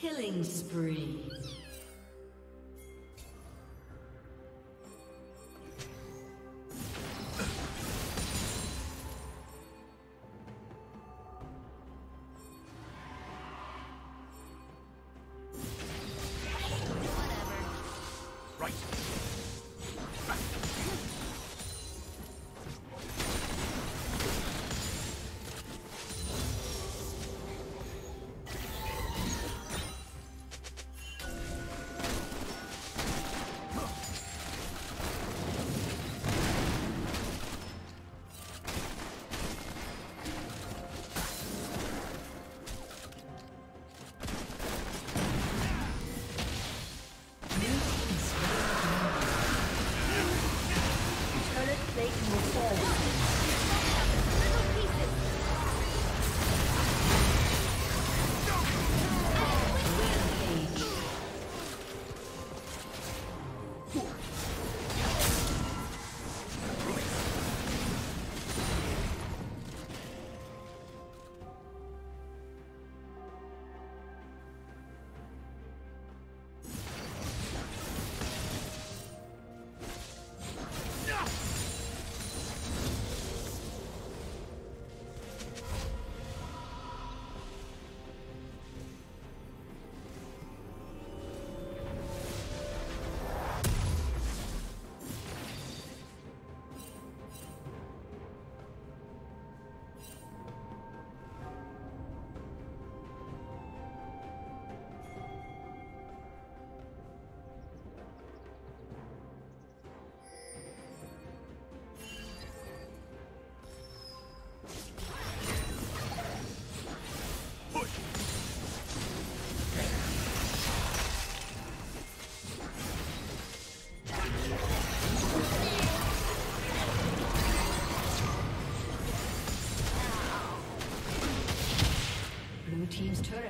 Killing spree.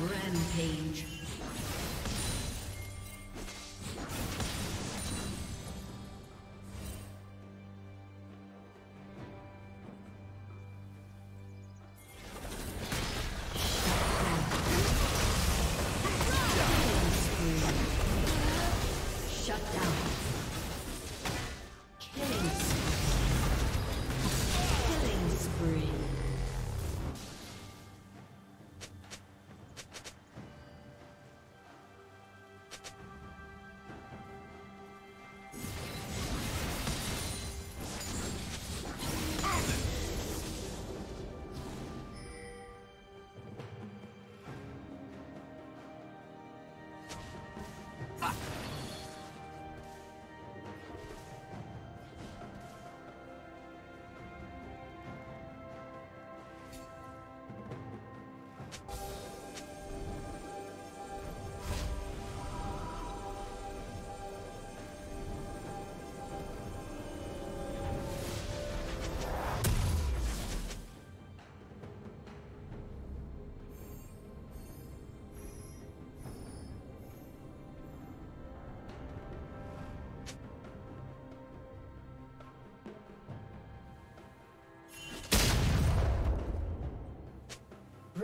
Rampage.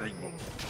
Down. Blue